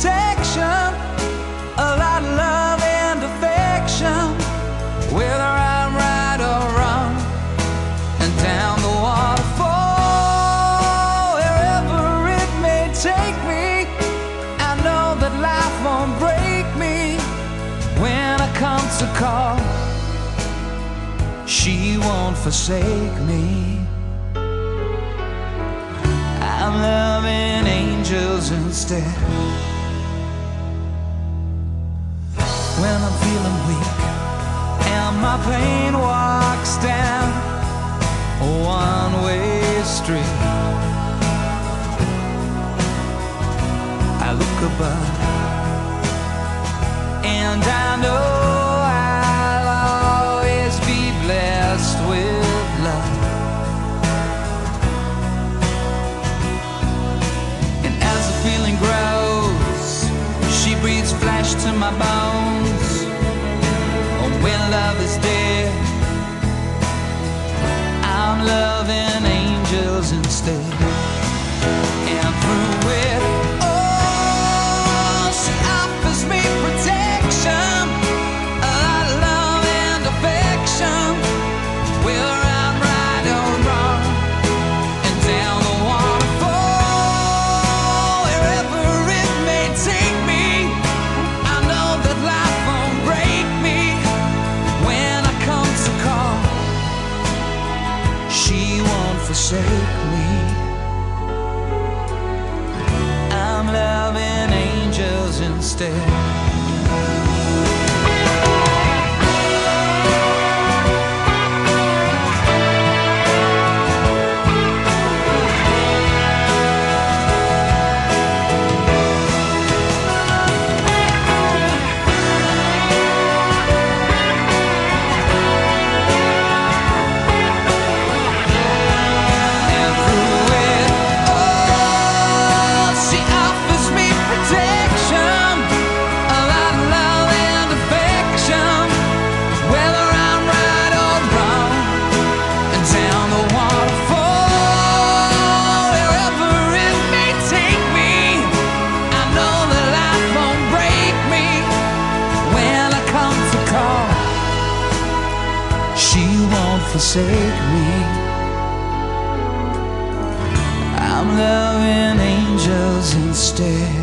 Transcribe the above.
Protection, a lot of love and affection, whether I'm right or wrong, and down the waterfall, wherever it may take me. I know that life won't break me when I come to call. She won't forsake me. I'm loving angels instead. When I'm feeling weak. And my pain walks down a one way street, I look above and I know when love is dead, I'm loving angels instead. Forsake me. I'm loving angels instead. Forsake me. I'm loving angels instead.